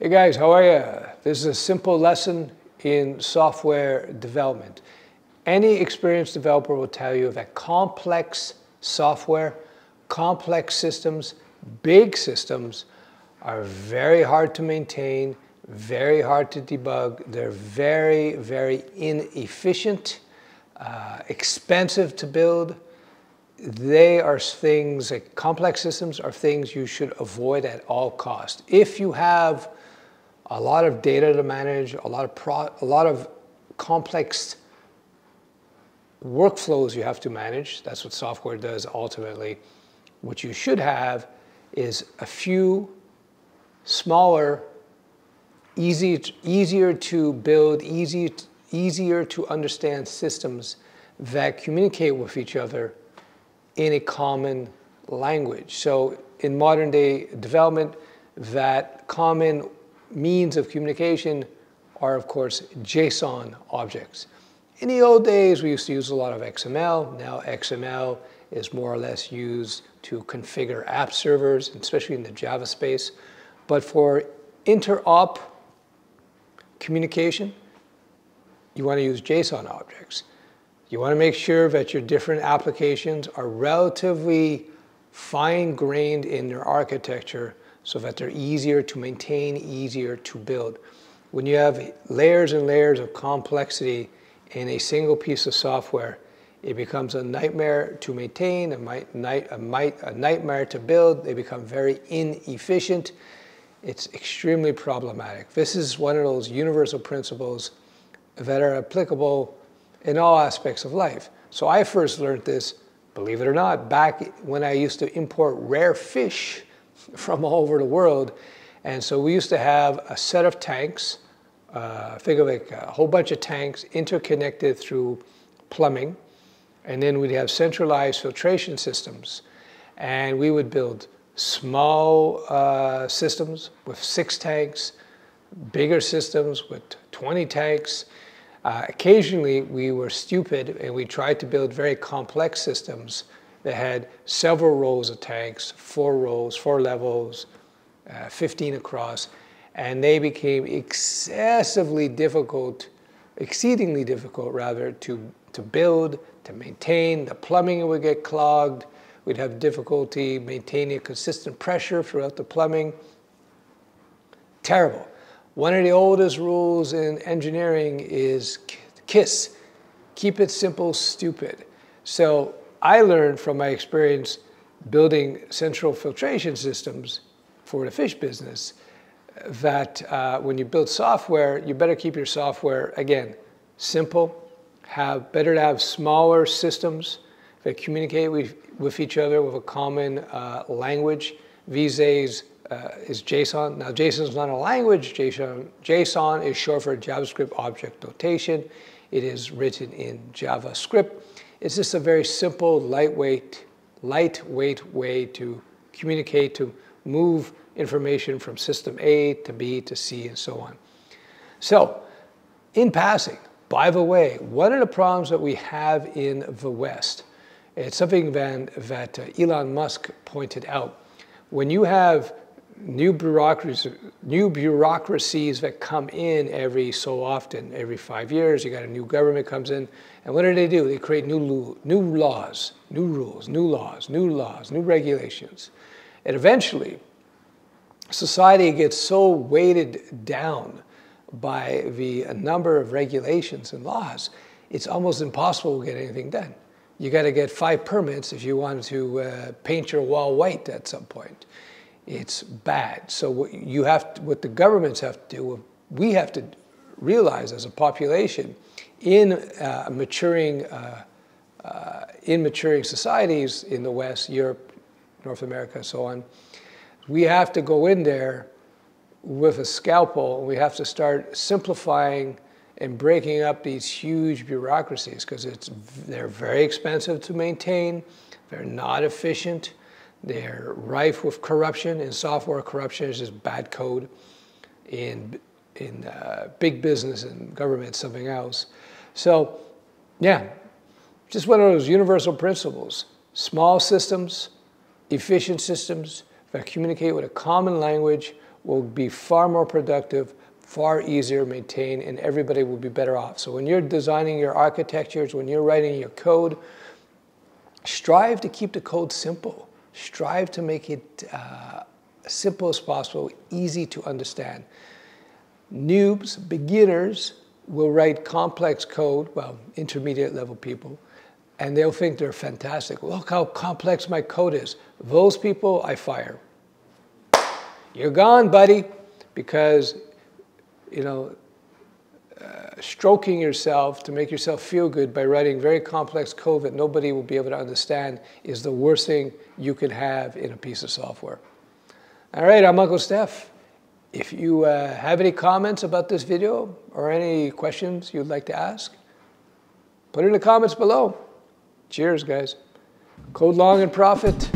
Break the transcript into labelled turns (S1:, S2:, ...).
S1: Hey guys, how are you? This is a simple lesson in software development. Any experienced developer will tell you that complex software, complex systems, big systems are very hard to maintain, very hard to debug. They're very, very inefficient, uh, expensive to build. They are things, like complex systems are things you should avoid at all costs. If you have a lot of data to manage, a lot of, pro, a lot of complex workflows you have to manage. That's what software does ultimately. What you should have is a few smaller, easy, easier to build, easy, easier to understand systems that communicate with each other in a common language. So in modern day development, that common means of communication are, of course, JSON objects. In the old days, we used to use a lot of XML. Now XML is more or less used to configure app servers, especially in the Java space. But for interop communication, you want to use JSON objects. You want to make sure that your different applications are relatively fine-grained in their architecture so that they're easier to maintain, easier to build. When you have layers and layers of complexity in a single piece of software, it becomes a nightmare to maintain, a, might, night, a, might, a nightmare to build. They become very inefficient. It's extremely problematic. This is one of those universal principles that are applicable in all aspects of life. So I first learned this, believe it or not, back when I used to import rare fish from all over the world. And so we used to have a set of tanks, uh, of like a whole bunch of tanks interconnected through plumbing. And then we'd have centralized filtration systems. And we would build small uh, systems with six tanks, bigger systems with 20 tanks. Uh, occasionally, we were stupid and we tried to build very complex systems that had several rows of tanks, four rows, four levels, uh, 15 across, and they became excessively difficult, exceedingly difficult rather, to, to build, to maintain. The plumbing would get clogged. We'd have difficulty maintaining a consistent pressure throughout the plumbing. Terrible. One of the oldest rules in engineering is KISS, keep it simple, stupid. So I learned from my experience building central filtration systems for the fish business that uh, when you build software, you better keep your software, again, simple, have better to have smaller systems that communicate with, with each other with a common uh, language. These uh, is JSON. Now JSON is not a language. JSON, JSON is short for JavaScript Object Notation. It is written in JavaScript. It's just a very simple, lightweight, lightweight way to communicate, to move information from system A to B to C and so on. So, in passing, by the way, one of the problems that we have in the West? It's something that, that uh, Elon Musk pointed out. When you have new bureaucracies, new bureaucracies that come in every so often, every five years. You got a new government comes in, and what do they do? They create new new laws, new rules, new laws, new laws, new regulations, and eventually, society gets so weighted down by the number of regulations and laws, it's almost impossible to get anything done. You got to get five permits if you want to uh, paint your wall white at some point it's bad. So what you have, to, what the governments have to do, we have to realize as a population, in uh, maturing, uh, uh, in maturing societies in the West, Europe, North America, so on, we have to go in there with a scalpel. We have to start simplifying and breaking up these huge bureaucracies because it's they're very expensive to maintain. They're not efficient. They're rife with corruption. and software, corruption is just bad code. In, in uh, big business and government, something else. So, yeah, just one of those universal principles. Small systems, efficient systems that communicate with a common language will be far more productive, far easier to maintain, and everybody will be better off. So when you're designing your architectures, when you're writing your code, strive to keep the code simple. Strive to make it uh, simple as possible, easy to understand. Noobs, beginners, will write complex code, well, intermediate level people, and they'll think they're fantastic. Look how complex my code is. Those people, I fire. You're gone, buddy, because, you know, uh, stroking yourself to make yourself feel good by writing very complex code that nobody will be able to understand is the worst thing you can have in a piece of software. All right, I'm Uncle Stef. If you uh, have any comments about this video or any questions you'd like to ask, put it in the comments below. Cheers, guys. Code long and profit.